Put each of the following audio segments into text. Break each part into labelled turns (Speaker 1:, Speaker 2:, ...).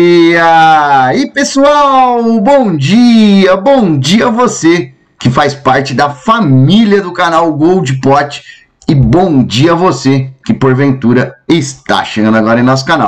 Speaker 1: E aí pessoal, bom dia, bom dia a você que faz parte da família do canal Gold Pot e bom dia a você que porventura está chegando agora em nosso canal.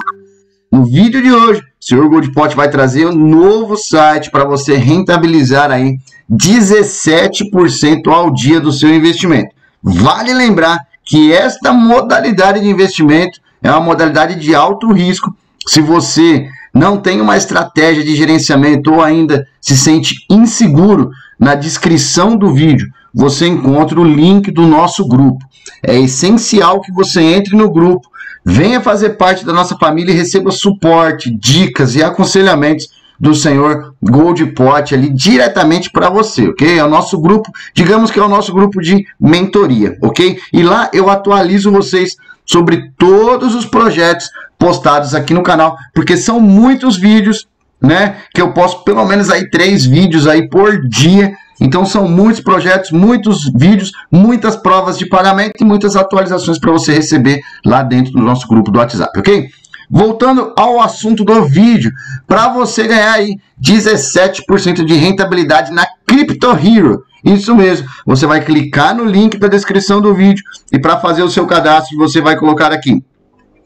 Speaker 1: No vídeo de hoje, o senhor Gold Pot vai trazer um novo site para você rentabilizar aí 17% ao dia do seu investimento. Vale lembrar que esta modalidade de investimento é uma modalidade de alto risco. Se você não tem uma estratégia de gerenciamento ou ainda se sente inseguro, na descrição do vídeo você encontra o link do nosso grupo. É essencial que você entre no grupo, venha fazer parte da nossa família e receba suporte, dicas e aconselhamentos do senhor Gold Pot ali diretamente para você, ok? É o nosso grupo, digamos que é o nosso grupo de mentoria, ok? E lá eu atualizo vocês sobre todos os projetos postados aqui no canal, porque são muitos vídeos, né? Que eu posto pelo menos aí três vídeos aí por dia. Então são muitos projetos, muitos vídeos, muitas provas de pagamento e muitas atualizações para você receber lá dentro do nosso grupo do WhatsApp, ok? Voltando ao assunto do vídeo, para você ganhar aí 17% de rentabilidade na Crypto Hero. Isso mesmo, você vai clicar no link da descrição do vídeo e para fazer o seu cadastro você vai colocar aqui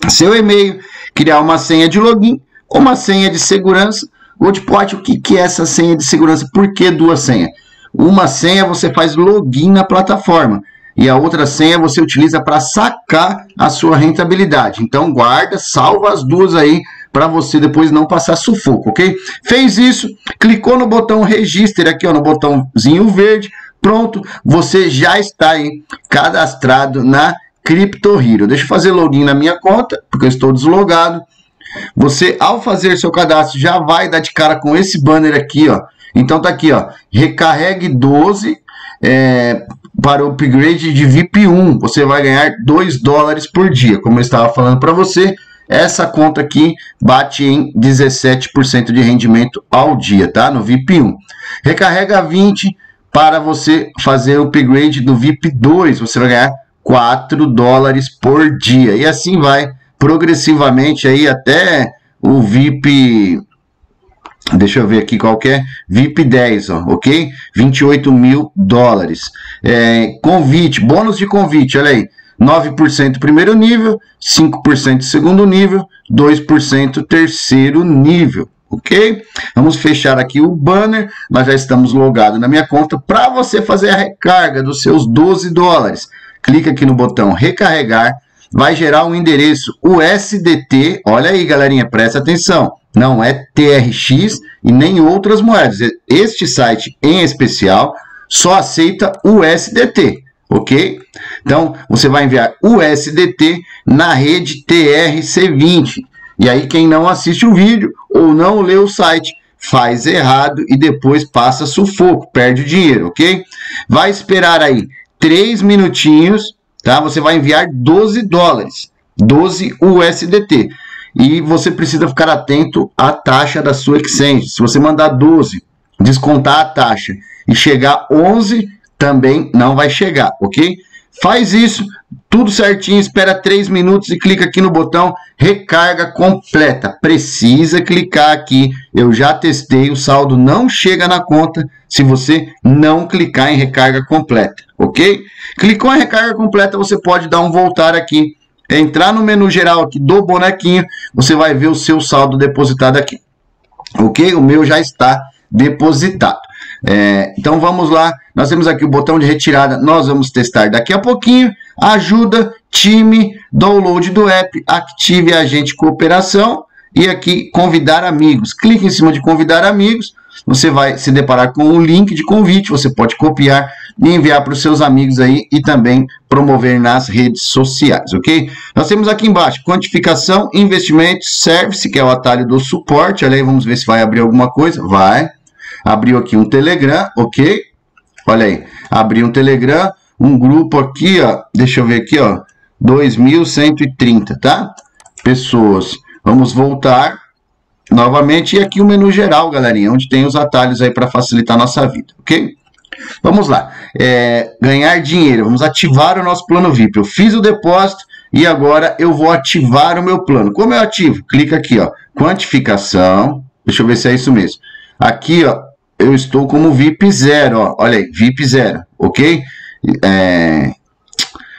Speaker 1: seu e-mail, criar uma senha de login, uma senha de segurança. Goldpot, o que, que é essa senha de segurança? Por que duas senhas? Uma senha você faz login na plataforma e a outra senha você utiliza para sacar a sua rentabilidade. Então guarda, salva as duas aí para você depois não passar sufoco, ok? Fez isso, clicou no botão registre aqui, ó, no botãozinho verde, pronto, você já está aí cadastrado na Crypto Hero. Deixa eu fazer login na minha conta, porque eu estou deslogado. Você, ao fazer seu cadastro, já vai dar de cara com esse banner aqui, ó. Então tá aqui, ó. Recarregue 12 é, para o upgrade de VIP1. Você vai ganhar 2 dólares por dia. Como eu estava falando para você, essa conta aqui bate em 17% de rendimento ao dia, tá? No VIP1. Recarrega 20 para você fazer o upgrade do VIP2. Você vai ganhar 4 dólares por dia. E assim vai progressivamente aí até o VIP. Deixa eu ver aqui qual é. VIP 10, ó, ok? 28 mil dólares. É, convite, bônus de convite, olha aí. 9% primeiro nível, 5% segundo nível, 2% terceiro nível, ok? Vamos fechar aqui o banner, nós já estamos logados na minha conta para você fazer a recarga dos seus 12 dólares clica aqui no botão recarregar, vai gerar um endereço USDT. Olha aí, galerinha, presta atenção. Não é TRX e nem outras moedas. Este site em especial só aceita USDT, ok? Então, você vai enviar USDT na rede TRC20. E aí, quem não assiste o vídeo ou não lê o site, faz errado e depois passa sufoco, perde dinheiro, ok? Vai esperar aí 3 minutinhos, tá? Você vai enviar 12 dólares, 12 USDT. E você precisa ficar atento à taxa da sua exchange. Se você mandar 12, descontar a taxa e chegar 11, também não vai chegar, ok? Faz isso, tudo certinho, espera 3 minutos e clica aqui no botão recarga completa. Precisa clicar aqui. Eu já testei, o saldo não chega na conta se você não clicar em recarga completa, ok? Clicou em recarga completa, você pode dar um voltar aqui, entrar no menu geral aqui do bonequinho, você vai ver o seu saldo depositado aqui, ok? O meu já está depositado. É, então vamos lá, nós temos aqui o botão de retirada, nós vamos testar daqui a pouquinho. Ajuda, time, download do app, ative agente cooperação e aqui convidar amigos. Clique em cima de convidar amigos, você vai se deparar com um link de convite, você pode copiar e enviar para os seus amigos aí e também promover nas redes sociais, ok? Nós temos aqui embaixo quantificação, investimentos, service, que é o atalho do suporte. Olha aí, vamos ver se vai abrir alguma coisa. Vai. Abriu aqui um Telegram, ok? Olha aí, abriu um Telegram, um grupo aqui, ó, deixa eu ver aqui, ó, 2.130, tá? Pessoas. Vamos voltar novamente e aqui o menu geral, galerinha, onde tem os atalhos aí para facilitar a nossa vida, ok? Vamos lá, é, ganhar dinheiro, vamos ativar o nosso plano VIP. Eu fiz o depósito e agora eu vou ativar o meu plano. Como eu ativo? Clica aqui, ó, quantificação. Deixa eu ver se é isso mesmo. Aqui, ó, eu estou como VIP 0, ó. Olha aí, VIP 0, ok? É,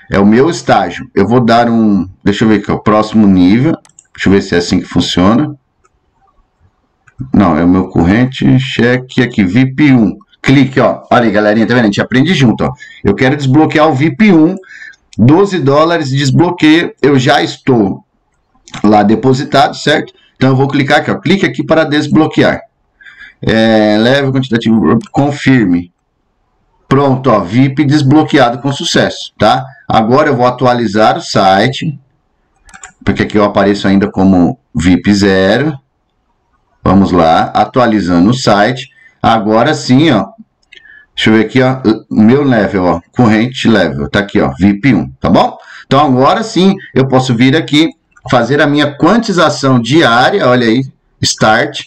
Speaker 1: é o meu estágio. Eu vou dar um, deixa eu ver aqui, o próximo nível. Deixa eu ver se é assim que funciona. Não, é o meu corrente, cheque aqui, VIP 1. Clique, ó. Olha aí, galerinha, tá vendo? A gente aprende junto, ó. Eu quero desbloquear o VIP 1, 12 dólares, desbloqueio. Eu já estou lá depositado, certo? Então eu vou clicar aqui, ó. Clique aqui para desbloquear. É, leve quantitativo, confirme. Pronto, ó, VIP desbloqueado com sucesso, tá? Agora eu vou atualizar o site, porque aqui eu apareço ainda como VIP 0. Vamos lá, atualizando o site. Agora sim, ó. Deixa eu ver aqui, ó. Meu level, ó. Corrente level. Tá aqui, ó. VIP 1, tá bom? Então agora sim eu posso vir aqui, fazer a minha quantização diária. Olha aí, start.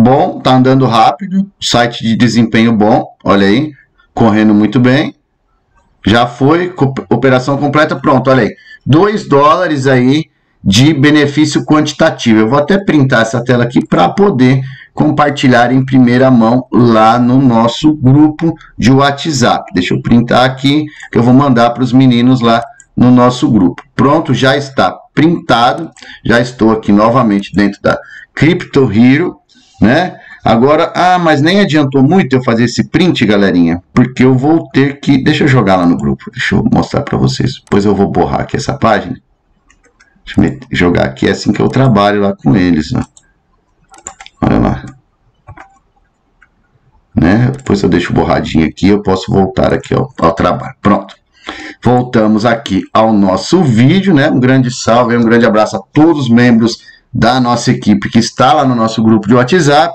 Speaker 1: Bom, tá andando rápido. Site de desempenho bom. Olha aí, correndo muito bem. Já foi, operação completa, pronto, olha aí. 2 dólares aí de benefício quantitativo. Eu vou até printar essa tela aqui para poder compartilhar em primeira mão lá no nosso grupo de WhatsApp. Deixa eu printar aqui, que eu vou mandar para os meninos lá no nosso grupo. Pronto, já está printado. Já estou aqui novamente dentro da Crypto Hero, né? Agora, ah, mas nem adiantou muito eu fazer esse print, galerinha, porque eu vou ter que... Deixa eu jogar lá no grupo, deixa eu mostrar para vocês. Depois eu vou borrar aqui essa página. Deixa eu jogar aqui, é assim que eu trabalho lá com eles. Né? Olha lá. Né? Depois eu deixo borradinho aqui, eu posso voltar aqui ao, ao trabalho. Pronto. Voltamos aqui ao nosso vídeo, né? Um grande salve, um grande abraço a todos os membros da nossa equipe que está lá no nosso grupo de WhatsApp.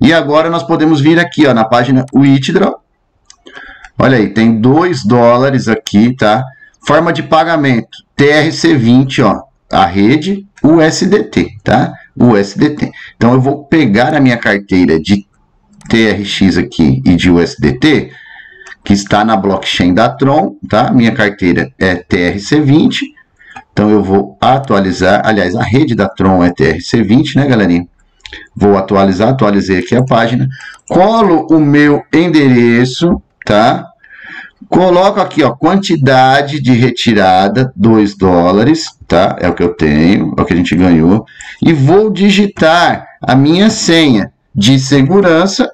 Speaker 1: E agora nós podemos vir aqui, ó, na página Withdraw. Olha aí, tem 2 dólares aqui, tá? Forma de pagamento, TRC20, ó a rede USDT, tá? USDT. Então eu vou pegar a minha carteira de TRX aqui e de USDT, que está na blockchain da Tron, tá? Minha carteira é TRC20. Então eu vou atualizar, aliás, a rede da Tron é TRC20, né, galerinha? Vou atualizar, atualizei aqui a página. Colo o meu endereço, tá? Coloco aqui, ó, quantidade de retirada, 2 dólares, tá? É o que eu tenho, é o que a gente ganhou. E vou digitar a minha senha de segurança.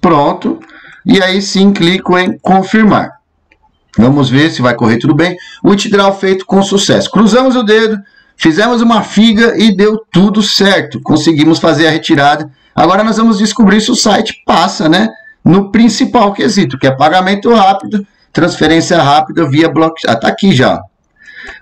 Speaker 1: Pronto. E aí sim clico em confirmar. Vamos ver se vai correr tudo bem. O withdraw feito com sucesso. Cruzamos o dedo, fizemos uma figa e deu tudo certo. Conseguimos fazer a retirada. Agora nós vamos descobrir se o site passa, né? no principal quesito, que é pagamento rápido, transferência rápida via blockchain. Ah, tá aqui já.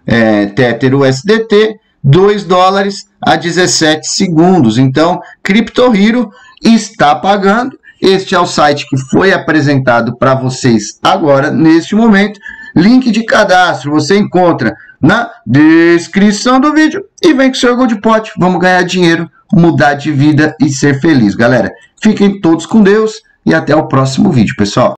Speaker 1: É, Tether USDT, 2 dólares a 17 segundos. Então, Crypto Hero está pagando. Este é o site que foi apresentado para vocês agora, neste momento. Link de cadastro você encontra na descrição do vídeo. E vem com seu Gold Pot. Vamos ganhar dinheiro, mudar de vida e ser feliz. Galera, fiquem todos com Deus e até o próximo vídeo, pessoal.